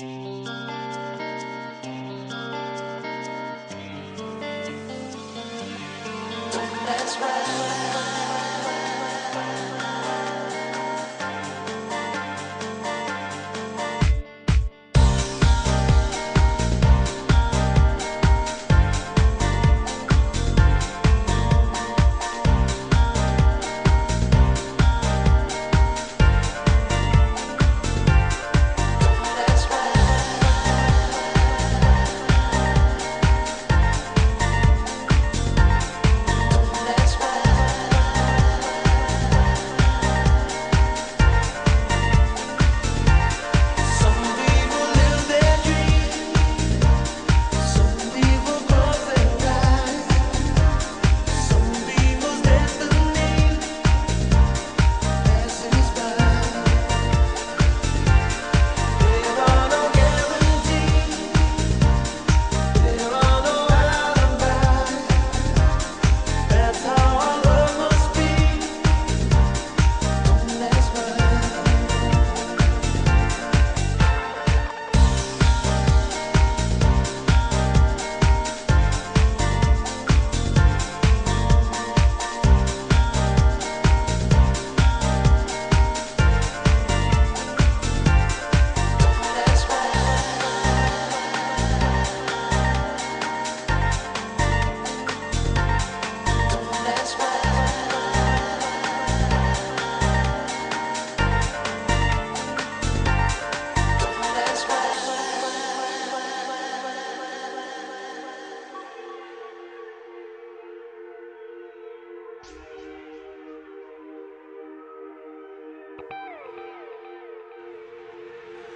Mm-hmm.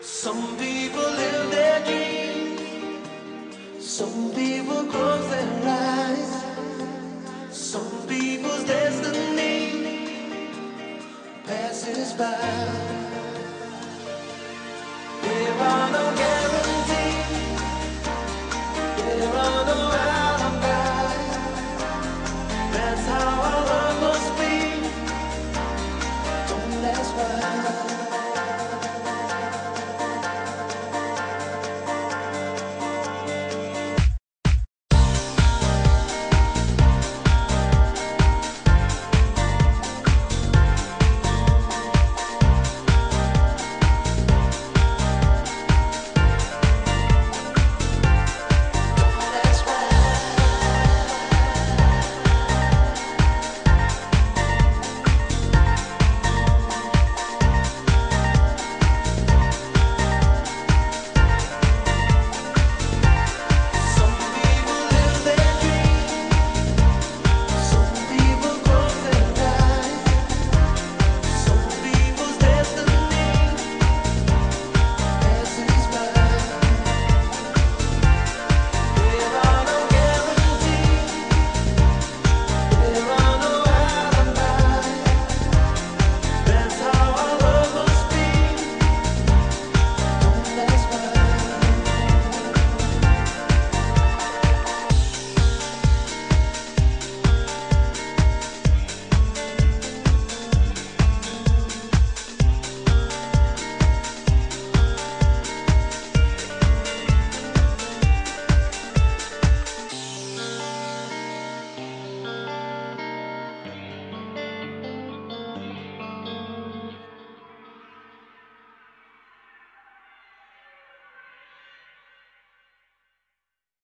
Some people live their dreams. Some people close their eyes. Some people's destiny passes by.